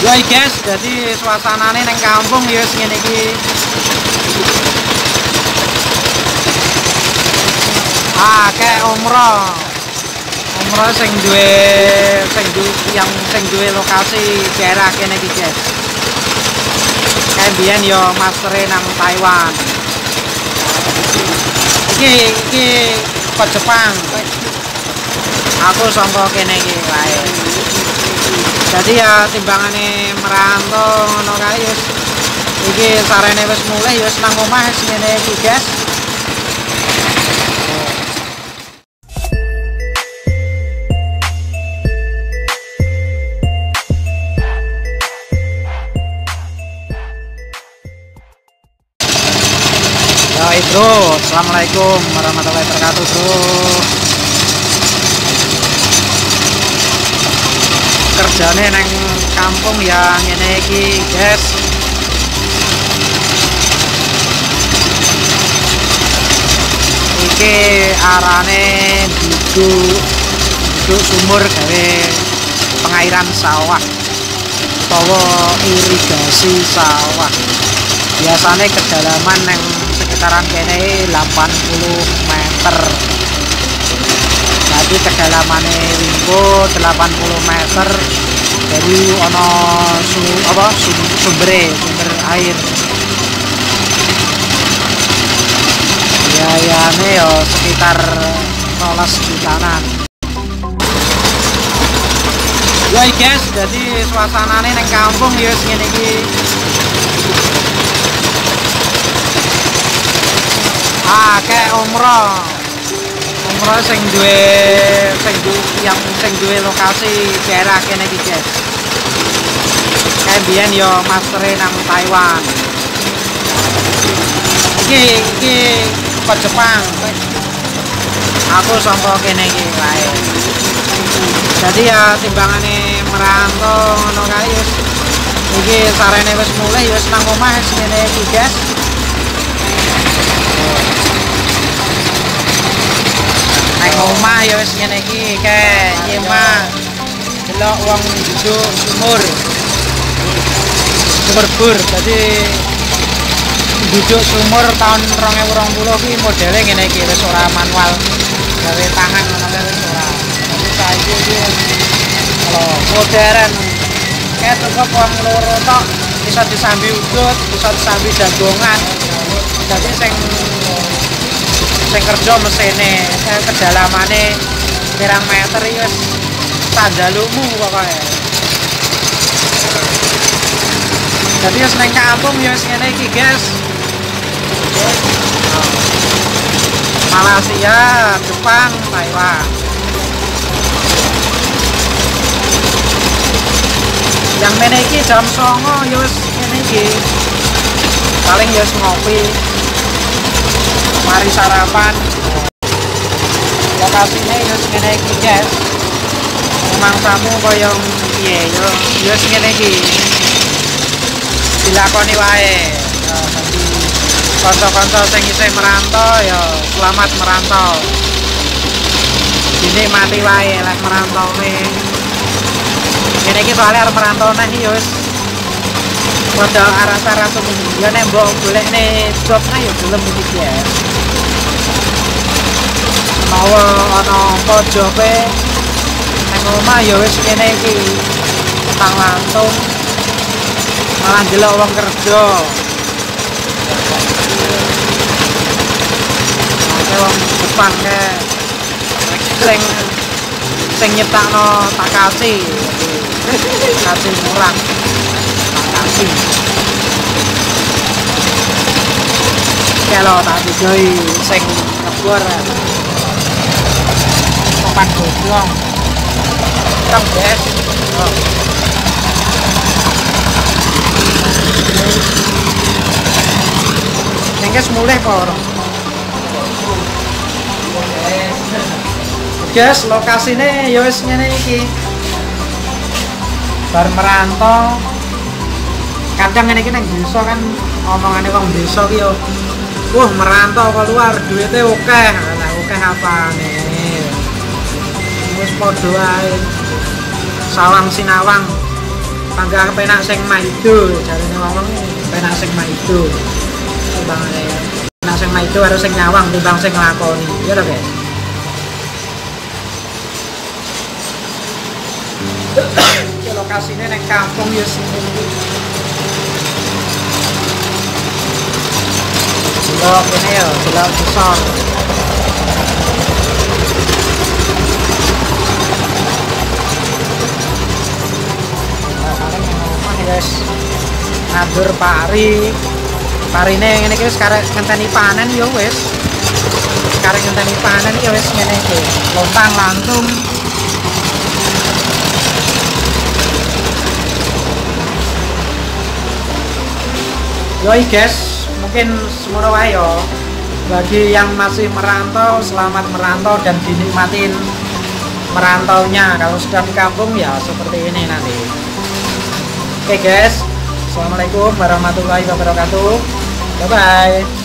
Yo guys, jadi suasanane neng kampung ya ngene iki. Ah, kayak umroh. Umroh sing duwe sing du, yang sing duwe lokasi daerah kene iki, guys. Kayak biyen yo mastere nang Taiwan. Iki iki ke Jepang. Aku sangka kene iki wae. Jadi ya timbangane merantau ngono kae wis iki sarene wis mulai ya wis nang omah wis ngene guys. Bro, Assalamualaikum warahmatullahi wabarakatuh bro Kerjane neng kampung ya ngene iki guys. Iki arane duduk duduk sumur gawe pengairan sawah utawa irigasi sawah. Biasanya kedalaman yang sekitaran kene 80 meter. Jadi kedalamannya ringko 80 meter dari ono su, apa sum, sumber sumber air biayanya ya sekitar 12 jutaan Yo guys, jadi suasananya neng kampung ya ngene iki. Ah, kayak umroh. Umroh sing duwe sing yang sing duwe lokasi daerah kene iki, guys. Biyen yo mastere nang Taiwan. Iki iki ke Jepang. Aku sangka kene iki wae. Jadi ya timbangane merantau ngono kae wis iki sarene wis mulai wis nang omah wis ngene iki, guys. Ya wis ngene iki kae nyemak delok wong duduk sumur. Sumur bur. Jadi duduk sumur tahun 2020 ki modele ngene iki wis ora manual gawe tangan ngono wis ora. Jadi saiki iki kalau modern kayak cukup wong loro tok bisa disambi udut, bisa disambi jagongan. Jadi sing sing kerja mesene eh, kedalamane pirang meter iki wis sandalumu pokoknya jadi wis nang kampung ya wis ngene guys. Malaysia, Jepang, Taiwan. Yang mene iki jam songo ya wis ngene iki. Paling ya ngopi mari sarapan. Lokasinya ya ngene iki guys memang tamu kaya piye yo? Yo ngene iki. Dilakoni wae. Ya dadi kanca-kanca sing isih merantau ya selamat merantau. Ini mati wae lek merantau nih ngene iki soalnya arep merantau neh yo wis Padha arah-arah ya nek mbok golek ne job nah ya gelem iki guys mawa ana pojoke nang omah ya wis ngene iki. Tang lantung malah delok wong kerja. Oke wong Jepang ke sing sing nyiptakno Takashi Takashi murah Takashi kalau tak dijoi sing ngebor tempat oh. Nengkes mulai kok Guys, lokasinya ya wis ngene iki. Bar merantau. Kadang ngene iki nang desa kan omongane wong desa ki yo. Wah, merantau keluar duitnya oke. Lah oke apa nih? Wis padha ae. Sawang sinawang. panggang penak sing maido jarine ngomong penak sing maido timbangane penak sing maido harus sing nyawang timbang sing nglakoni ya to guys lokasinya neng kampung ya sih Cilok ini ya, cilok besar guys ngadur pari. Parine ngene iki sekarang ngenteni panen yo wis. Sekarang ngenteni panen yo wis ngene iki. Lontang lantung. Yoi guys, mungkin semono wae yo. Bagi yang masih merantau, selamat merantau dan dinikmatin merantaunya. Kalau sudah di kampung ya seperti ini nanti. Oke guys, assalamualaikum warahmatullahi wabarakatuh. Bye bye.